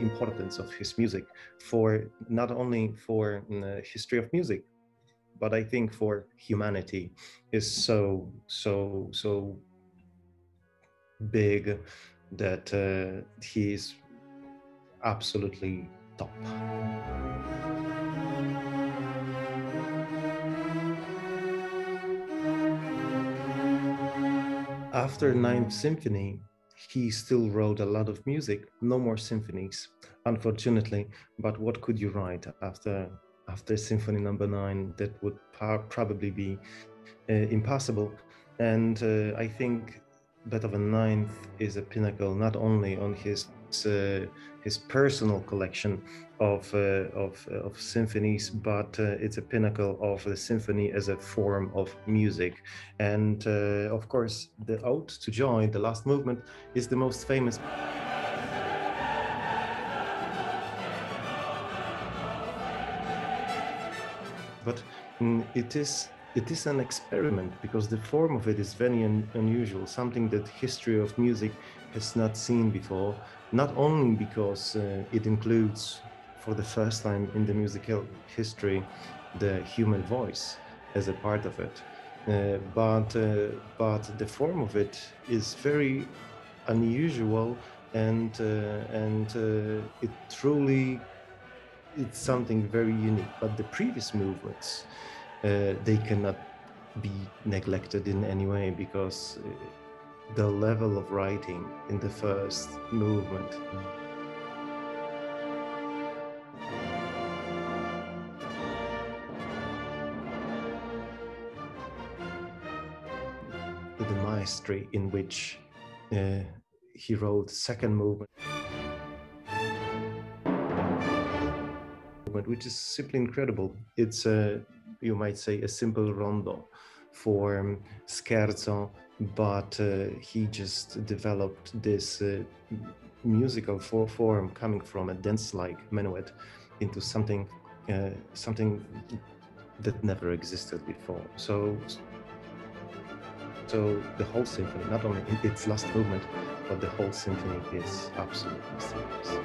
importance of his music for not only for the history of music, but I think for humanity is so so so big that uh, he is absolutely top. After Ninth Symphony, he still wrote a lot of music. No more symphonies, unfortunately. But what could you write after after Symphony Number no. Nine? That would probably be uh, impossible. And uh, I think Beethoven Ninth is a pinnacle not only on his uh, his personal collection of uh, of, uh, of symphonies, but uh, it's a pinnacle of the symphony as a form of music. And uh, of course, the Ode to Joy, the last movement, is the most famous. But mm, it is it is an experiment because the form of it is very un unusual, something that history of music has not seen before. Not only because uh, it includes, for the first time in the musical history, the human voice as a part of it, uh, but uh, but the form of it is very unusual and uh, and uh, it truly it's something very unique. But the previous movements uh, they cannot be neglected in any way because uh, the level of writing in the first movement the maestry in which uh, he wrote second movement which is simply incredible. It's a uh, you might say, a simple rondo for scherzo, but uh, he just developed this uh, musical form coming from a dance-like minuet into something uh, something that never existed before. So, so the whole symphony, not only its last movement, but the whole symphony is absolutely mysterious.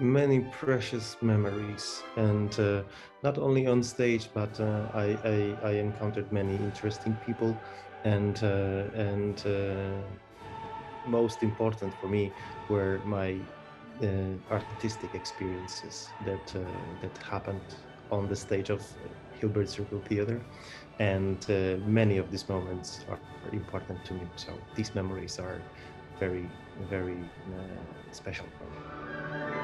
Many precious memories and uh, not only on stage but uh, I, I, I, encountered many interesting people and uh, and uh, most important for me were my uh, artistic experiences that uh, that happened on the stage of Hilbert Circle Theatre and many of these moments are important to me. So these memories are very very special for me